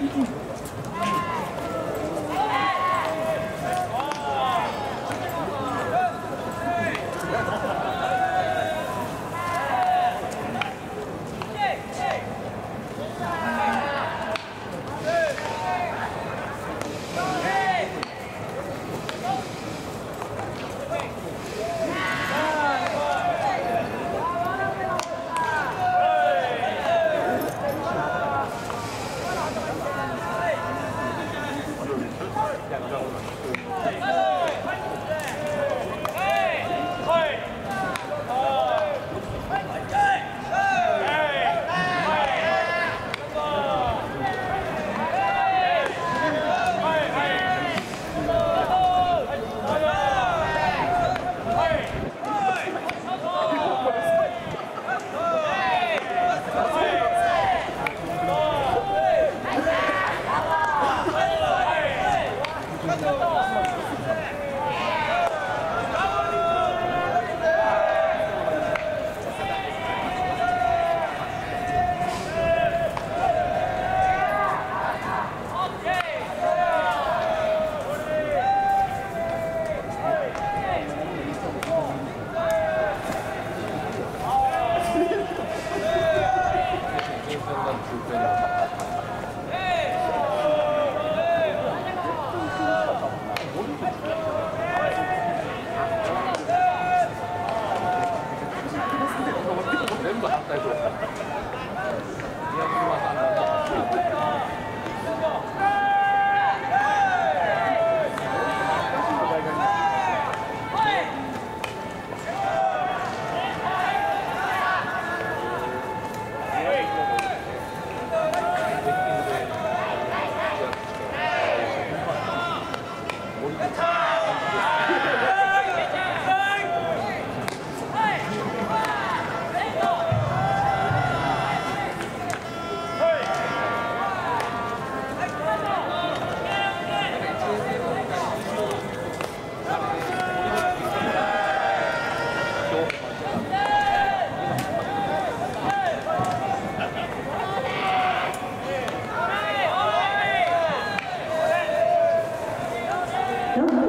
はい。Yeah.